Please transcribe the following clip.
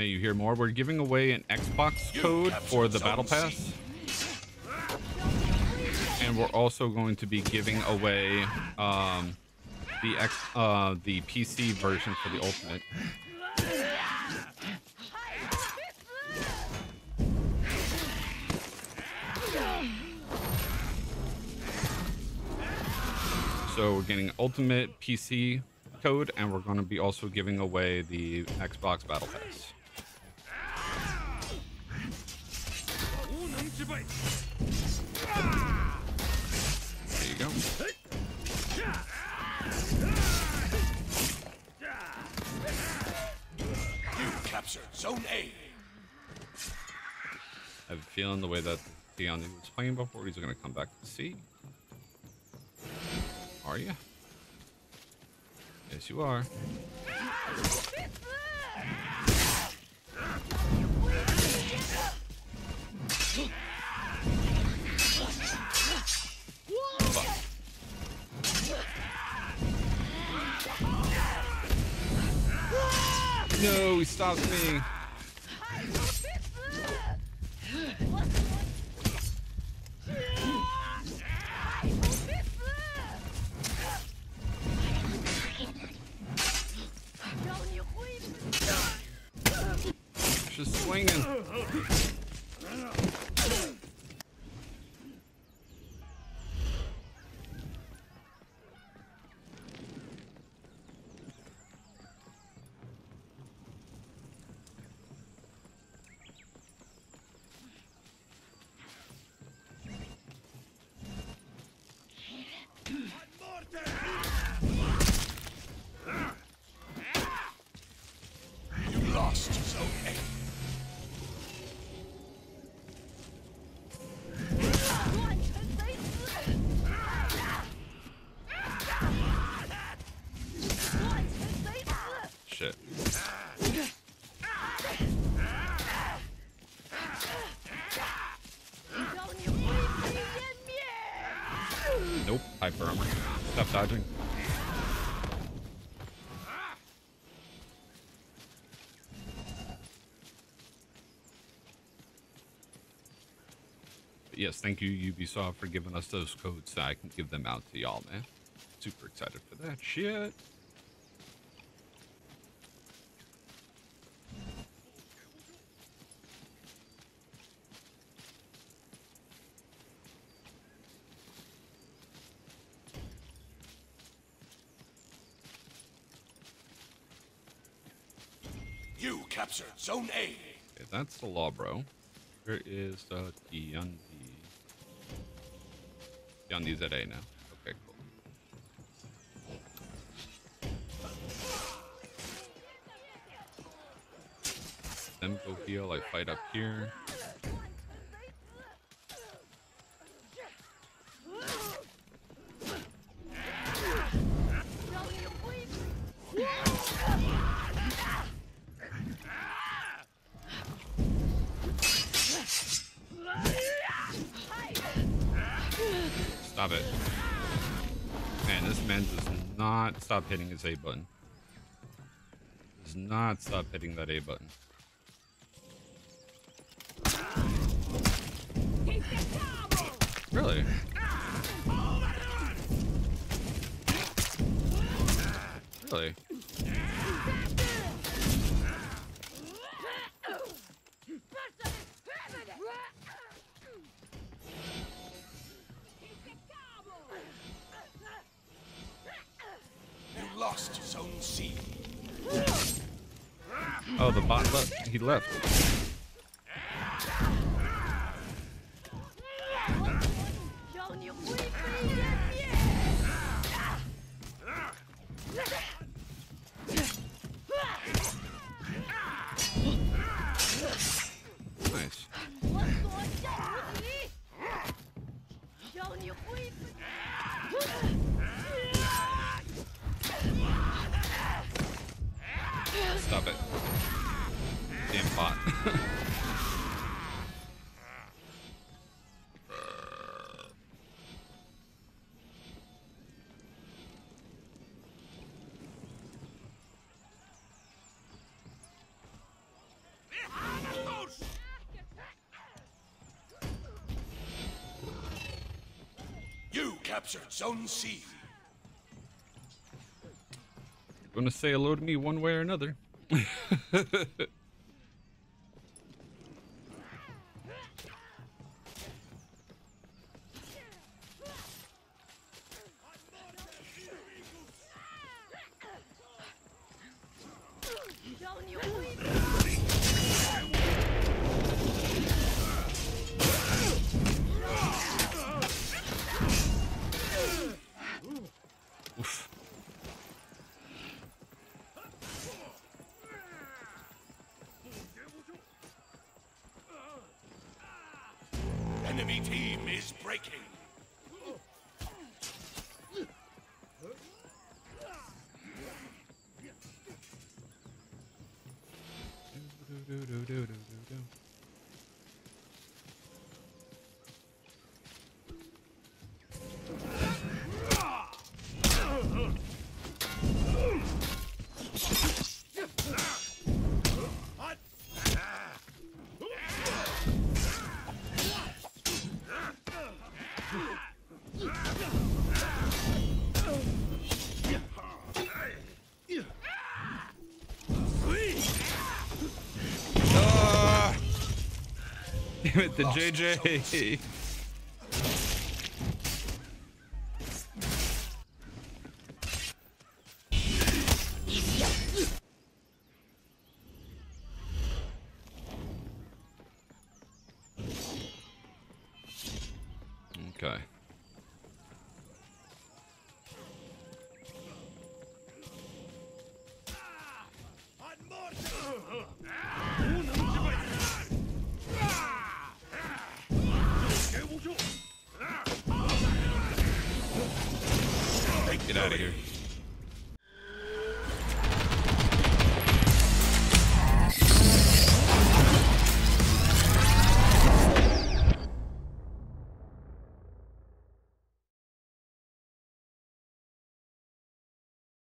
May you hear more? We're giving away an Xbox code for the Battle Pass. And we're also going to be giving away um, the X, uh, the PC version for the Ultimate. So we're getting Ultimate PC code, and we're going to be also giving away the Xbox Battle Pass. There you go. You captured Zone A. I have a feeling the way that Theon was playing before, he's going to come back to C. Are you? Yes, you are. No, he stopped me. Just swinging. You lost Zone A. Shit. Nope. Hyper armor. Stop dodging. Yes, thank you Ubisoft for giving us those codes so I can give them out to y'all, man. Super excited for that shit. You captured Zone A. Okay, that's the law, bro. Where is the Tiandi? Tiandi's at A now. Okay, cool. Then go heal, I fight up here. Stop it. Man, this man does not stop hitting his A button. Does not stop hitting that A button. Really? Really? Oh, the bot left. He left. Captured Zone C. you Gonna say hello to me one way or another. Enemy team is breaking. Ah! Damn it, the JJ. Out of here.